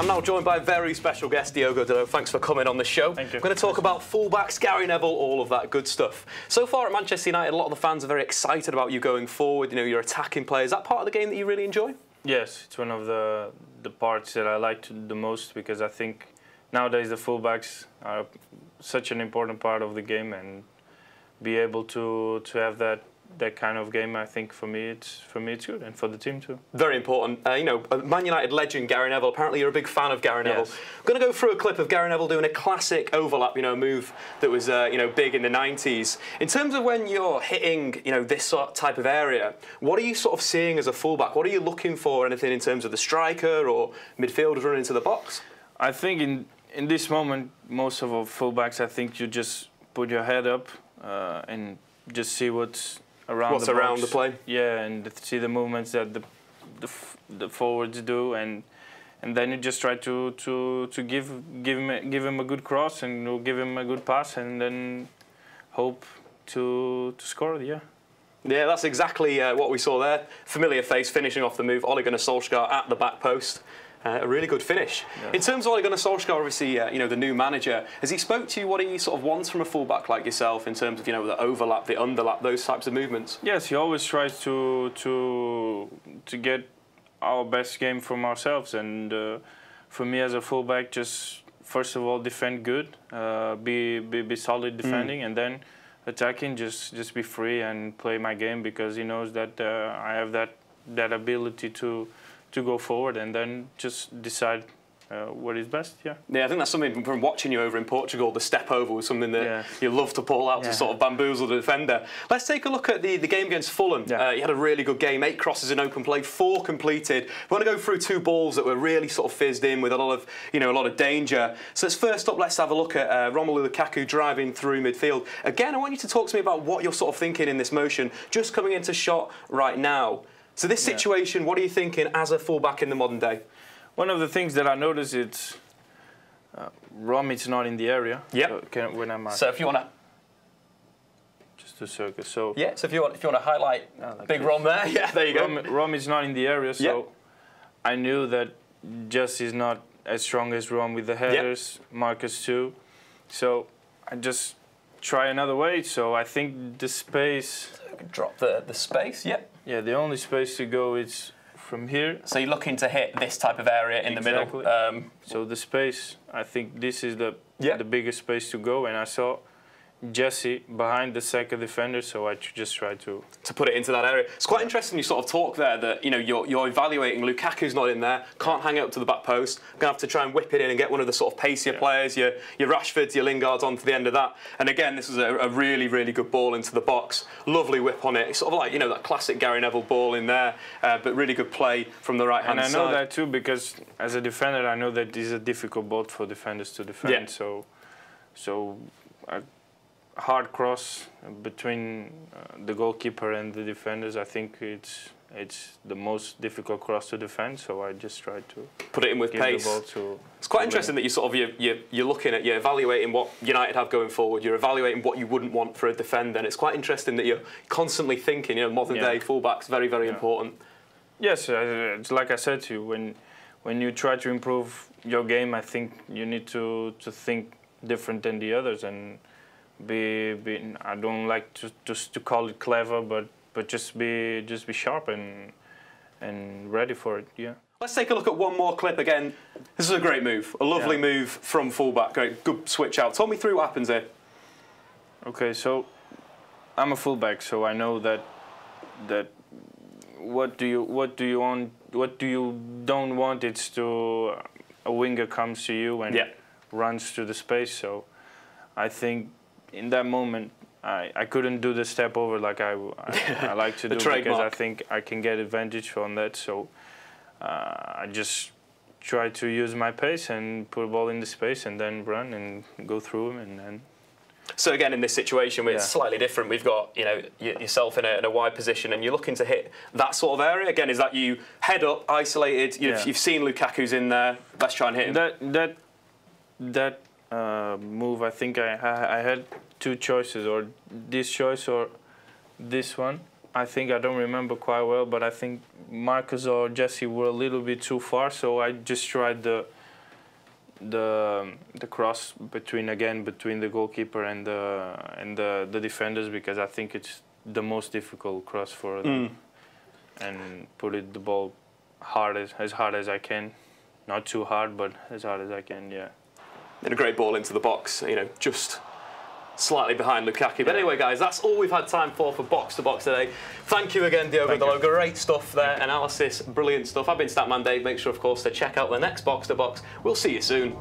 I'm now joined by a very special guest, Diogo Dalot. Thanks for coming on the show. Thank you. We're going to talk about fullbacks, Gary Neville, all of that good stuff. So far at Manchester United, a lot of the fans are very excited about you going forward. You know, you're attacking players. Is that part of the game that you really enjoy? Yes, it's one of the the parts that I like to, the most because I think nowadays the fullbacks are such an important part of the game and be able to to have that that kind of game, I think for me it's for me it's good and for the team too. Very important. Uh, you know, Man United legend Gary Neville. Apparently, you're a big fan of Gary Neville. Yes. I'm going to go through a clip of Gary Neville doing a classic overlap. You know, move that was uh, you know big in the 90s. In terms of when you're hitting you know this sort of type of area, what are you sort of seeing as a fullback? What are you looking for? Anything in terms of the striker or midfielders running into the box? I think in in this moment, most of our fullbacks, I think you just put your head up uh, and just see what's around What's the around box. the play? Yeah, and see the movements that the the, f- the forwards do, and and then you just try to to to give give him a, give him a good cross and give him a good pass, and then hope to to score. Yeah. Yeah, that's exactly uh, what we saw there. Familiar face finishing off the move. Ole Gunnar Solskjaer at the back post. Uh, a really good finish. Yeah. In terms of Ole Gunnar Solskjaer, obviously, uh, you know the new manager. Has he spoke to you what he sort of wants from a fullback like yourself in terms of you know the overlap, the underlap, those types of movements? Yes, he always tries to to to get our best game from ourselves, and uh, for me as a fullback, just first of all defend good, uh, be, be be solid defending, and then attacking. Just just be free and play my game because he knows that uh, I have that that ability to to go forward and then just decide uh, what is best. Yeah. Yeah, I think that's something from watching you over in Portugal. The step over was something that Yeah. you love to pull out to sort of bamboozle the defender. Let's take a look at the, the game against Fulham. Yeah. Uh, you had a really good game, eight crosses in open play, four completed. We want to go through two balls that were really sort of fizzed in with a lot of you know a lot of danger. So let's first up, let's have a look at uh, Romelu Lukaku driving through midfield. Again, I want you to talk to me about what you're sort of thinking in this motion, just coming into shot right now. So this Yeah. situation, what are you thinking as a fullback in the modern day? One of the things that I noticed is uh, Romic's not in the area. Yep. So can, when I'm So if you want to just a circle. So Yeah, so if you want, if you want to highlight Ah, like Big this. Rom there, yeah, there you go. Rom, Rom is not in the area, so Yeah. I knew that Jess is not as strong as Rom with the headers, Marcus too. So I just try another way. So I think the space, Drop the, the space, yep. yeah, the only space to go is from here. So you're looking to hit this type of area in the middle. Um, So the space, I think this is the Yeah. the biggest space to go, and I saw Jesse behind the second defender, so I just tried to to put it into that area. It's quite interesting you sort of talk there that you know you're, you're evaluating Lukaku's not in there, can't hang it up to the back post, gonna have to try and whip it in and get one of the sort of pacier Yeah. players, your your Rashfords, your Lingards onto the end of that. And again, this was a, a really really good ball into the box, lovely whip on it. It's sort of like you know that classic Gary Neville ball in there, uh, but really good play from the right hand And I side. know that too because as a defender, I know that this is a difficult ball for defenders to defend. Yeah. So, so a hard cross between uh, the goalkeeper and the defenders. I think it's it's the most difficult cross to defend. So I just tried to Put it in with pace. to. It's quite interesting win. that you sort of you're, you're, you're looking at you're evaluating what United have going forward. You're evaluating what you wouldn't want for a defender, and it's quite interesting that you're constantly thinking. You know, modern Yeah. day fullbacks very very Yeah. important. Yes, uh, it's like I said to you when when you try to improve your game, I think you need to to think different than the others and be, be I don't like to just to call it clever, but but just be just be sharp and and ready for it. Yeah. Let's take a look at one more clip again. This is a great move, a lovely Yeah. move from fullback. Great, good switch out. Talk me through what happens here. Okay, so I'm a fullback, so I know that that what do you what do you want what do you don't want it's to a winger comes to you and Yeah. runs to the space. So I think in that moment I, I couldn't do the step over like I, I, I like to The do because I think I can get advantage on that. So uh, I just try to use my pace and put a ball in the space and then run and go through him and then So again, in this situation, where it's Yeah. slightly different, we've got you know yourself in a, in a wide position, and you're looking to hit that sort of area. Again, is that you head up, isolated? You've, Yeah. you've seen Lukaku's in there. Let's try and hit him. That that that uh, move, I think I I I had two choices, or this choice or this one. I think I don't remember quite well, but I think Marcus or Jesse were a little bit too far, so I just tried the the the cross between again between the goalkeeper and the and the, the defenders because I think it's the most difficult cross for them Mm. and put it the ball hard as as hard as I can, not too hard but as hard as I can. Yeah. And a great ball into the box, you know, just slightly behind Lukaku. But anyway, guys, that's all we've had time for for Box to Box today. Thank you again, Diogo Dalot. Great stuff there, analysis, brilliant stuff. I've been Statman Dave. Make sure, of course, to check out the next Box to Box. We'll see you soon.